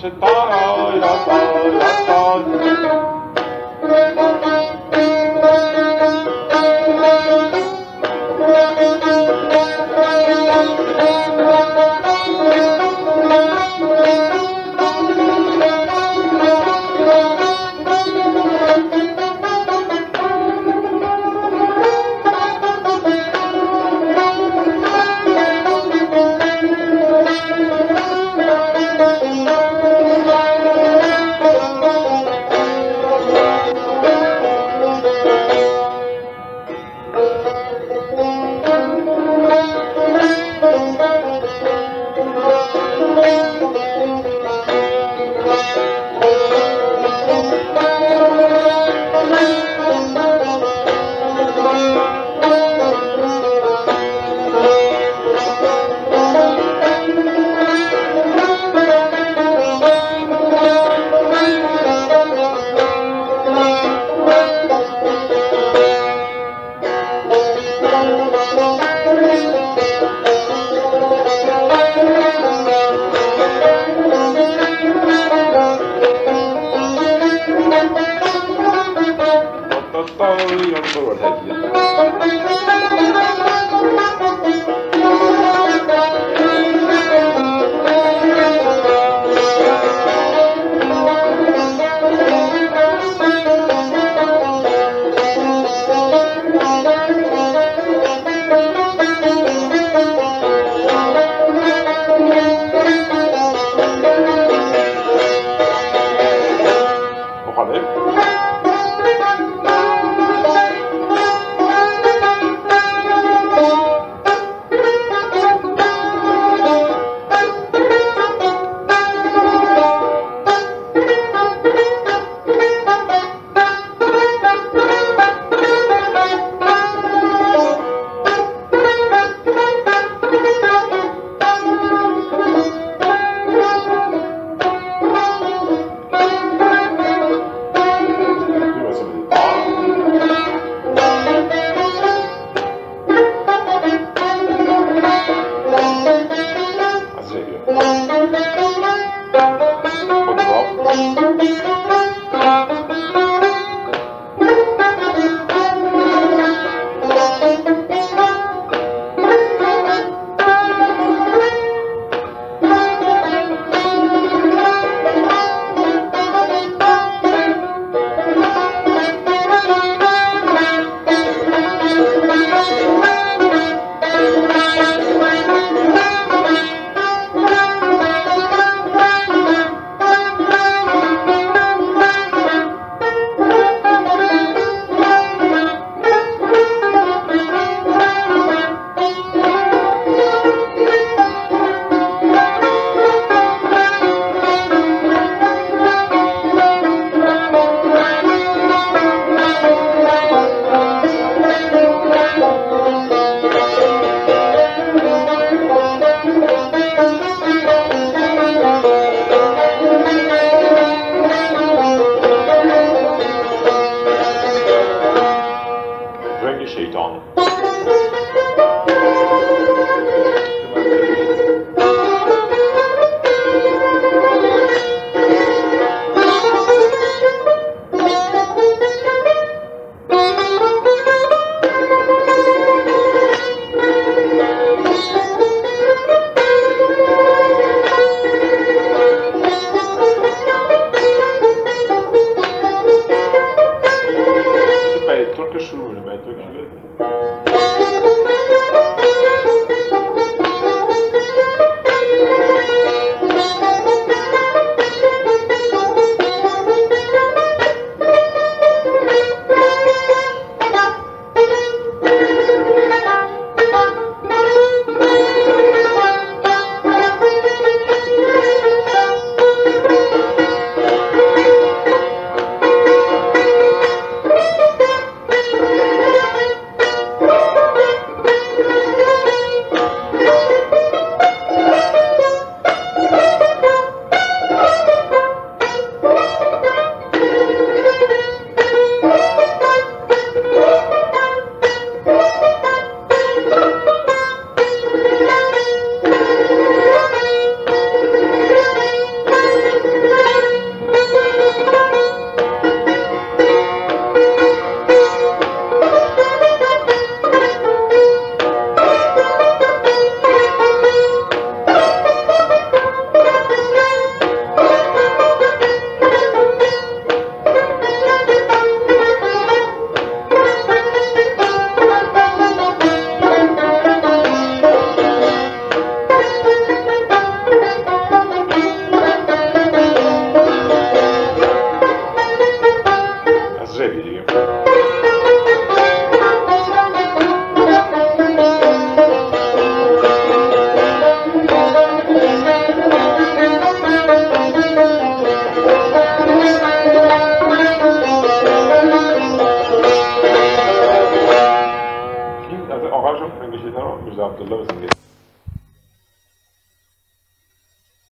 Czy baroj, 后会太急。了。Schule bei Türkei.